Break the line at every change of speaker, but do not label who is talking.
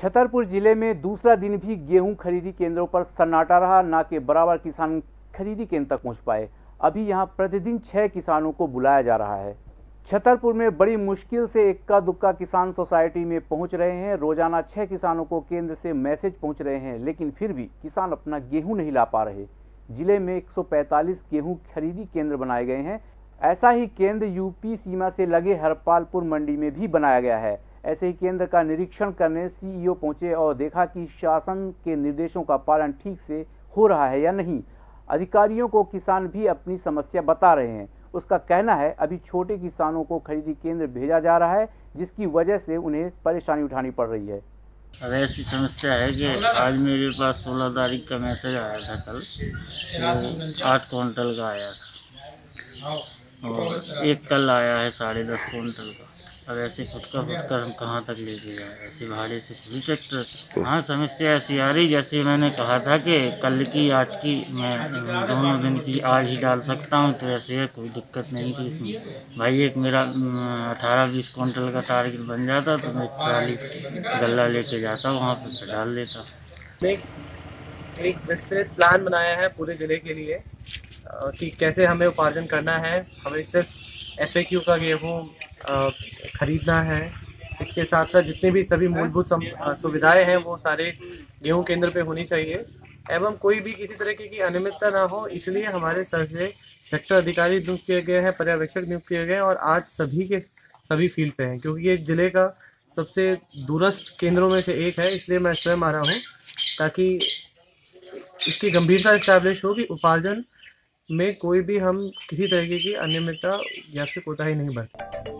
छतरपुर ज़िले में दूसरा दिन भी गेहूँ खरीदी केंद्रों पर सन्नाटा रहा, ना के बराबर किसान खरीदी केंद्र तक पहुँच पाए। अभी यहाँ प्रतिदिन छह किसानों को बुलाया जा रहा है। छतरपुर में बड़ी मुश्किल से इक्का दुक्का किसान सोसाइटी में पहुँच रहे हैं। रोज़ाना छह किसानों को केंद्र से मैसेज पहुँच रहे हैं, लेकिन फिर भी किसान अपना गेहूँ नहीं ला पा रहे। ज़िले में 145 गेहूँ खरीदी केंद्र बनाए गए हैं। ऐसा ही केंद्र यूपी सीमा से लगे हरपालपुर मंडी में भी बनाया गया है। ऐसे ही केंद्र का निरीक्षण करने सीईओ पहुँचे और देखा कि शासन के निर्देशों का पालन ठीक से हो रहा है या नहीं। अधिकारियों को किसान भी अपनी समस्या बता रहे हैं। उसका कहना है, अभी छोटे किसानों को खरीदी केंद्र भेजा जा रहा है, जिसकी वजह से उन्हें परेशानी उठानी पड़ रही है।
अब ऐसी समस्या है कि आज मेरे पास सोलह तारीख का मैसेज आया था कल आठ क्विंटल का आया था। और एक कल आया है, साढ़े दस क्विंटल का। अब ऐसे फुटका का खुद का हम कहाँ तक लेके जाए? ऐसे भाड़े से थोड़ी ट्रैक्टर। हाँ समस्या ऐसी आ रही, जैसे मैंने कहा था कि कल की, आज की, मैं दोनों दिन की आज ही डाल सकता हूँ तो ऐसे है, कोई दिक्कत नहीं थी इसमें। भाई, एक मेरा अठारह बीस क्विंटल का टारगेट बन जाता तो मैं चालीस गल्ला लेके जाता, वहाँ पर डाल देता।
एक विस्तृत प्लान बनाया है पूरे ज़िले के लिए कि कैसे हमें उपार्जन करना है। हमें सिर्फ़ एफ़ का गेहूँ खरीदना है। इसके साथ साथ जितने भी सभी मूलभूत सुविधाएँ हैं, वो सारे गेहूँ केंद्र पे होनी चाहिए। एवं कोई भी किसी तरह की अनियमितता ना हो, इसलिए हमारे सर से सेक्टर अधिकारी नियुक्त किए गए हैं, पर्यवेक्षक नियुक्त किए गए हैं और आज सभी के, सभी फ़ील्ड पे हैं, क्योंकि ये ज़िले का सबसे दूरस्थ केंद्रों में से एक है, इसलिए मैं स्वयं आ रहा हूँ, ताकि इसकी गंभीरता इस्टेब्लिश हो कि उपार्जन में कोई भी हम किसी तरीके की अनियमितता या फिर कोताही नहीं बरतें।